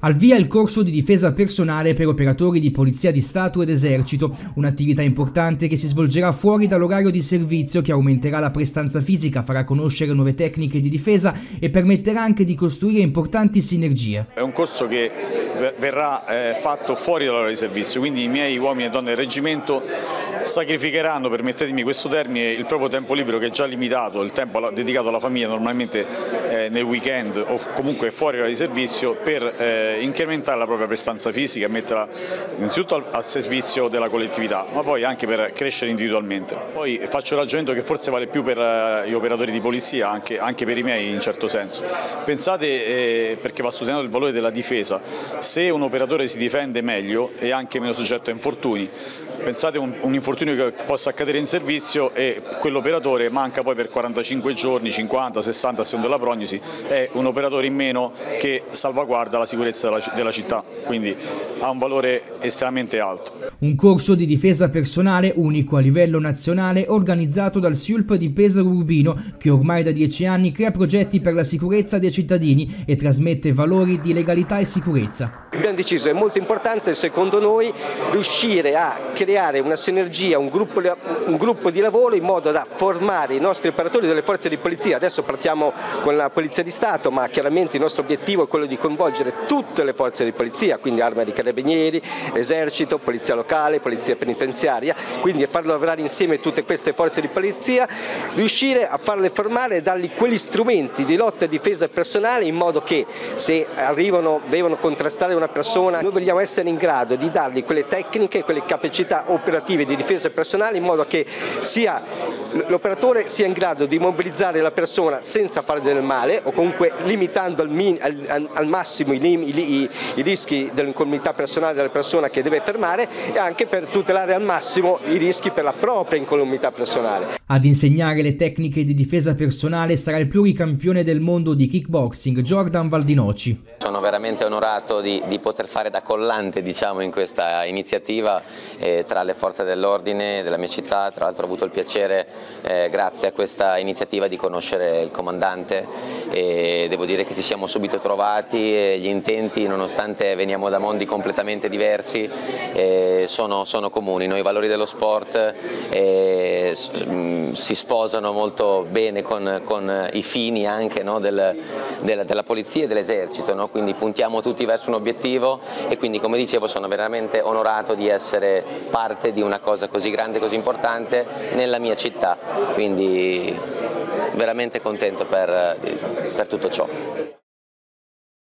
Al via il corso di difesa personale per operatori di Polizia di Stato ed Esercito, un'attività importante che si svolgerà fuori dall'orario di servizio che aumenterà la prestanza fisica, farà conoscere nuove tecniche di difesa e permetterà anche di costruire importanti sinergie. È un corso che verrà eh, fatto fuori dall'orario di servizio, quindi i miei uomini e donne del reggimento sacrificheranno, permettetemi questo termine, il proprio tempo libero che è già limitato, il tempo dedicato alla famiglia normalmente eh, nel weekend o comunque fuori dal servizio per eh, incrementare la propria prestanza fisica metterla innanzitutto al, al, servizio della collettività, ma poi anche per crescere individualmente. Poi faccio il ragionamento che forse vale più per eh, gli operatori di polizia, anche, anche, per i miei in certo senso. Pensate, eh, perché va studiato il valore della difesa, se un operatore si difende meglio è anche meno soggetto a infortuni. Pensate un, un infortunio che possa accadere in servizio e quell'operatore manca poi per 45 giorni, 50, 60 a seconda della prognosi, è un operatore in meno che salvaguarda la sicurezza della, della città, quindi ha un valore estremamente alto. Un corso di difesa personale unico a livello nazionale organizzato dal SIULP di Pesaro Urbino che ormai da dieci anni crea progetti per la sicurezza dei cittadini e trasmette valori di legalità e sicurezza. Abbiamo deciso, è molto importante secondo noi, riuscire a creare una sinergia, un gruppo, un gruppo di lavoro in modo da formare i nostri operatori delle forze di polizia. Adesso partiamo con la Polizia di Stato, ma chiaramente il nostro obiettivo è quello di coinvolgere tutte le forze di polizia, quindi Arma di Carabinieri, Esercito, Polizia Locale, Polizia Penitenziaria, quindi far lavorare insieme tutte queste forze di polizia, riuscire a farle formare e dargli quegli strumenti di lotta e difesa personale in modo che se arrivano, devono contrastare una persona, noi vogliamo essere in grado di dargli quelle tecniche, quelle capacità operative di difesa personale in modo che l'operatore sia in grado di mobilizzare la persona senza fare del male o comunque limitando al, al, al massimo i, i, i rischi dell'incolumità personale della persona che deve fermare e anche per tutelare al massimo i rischi per la propria incolumità personale. Ad insegnare le tecniche di difesa personale sarà il pluricampione del mondo di kickboxing Jordan Valdinoci. Sono veramente onorato di, di poter fare da collante diciamo, in questa iniziativa eh, tra le forze dell'ordine della mia città, tra l'altro ho avuto il piacere eh, grazie a questa iniziativa di conoscere il comandante e devo dire che ci siamo subito trovati e gli intenti nonostante veniamo da mondi completamente diversi eh, sono, sono, comuni, noi i valori dello sport eh, si sposano molto bene con, con i fini anche no, del, della, della, polizia e dell'esercito, no? quindi puntiamo tutti verso un obiettivo e quindi come dicevo sono veramente onorato di essere parte di una cosa così grande, così importante nella mia città, quindi veramente contento per, per tutto ciò.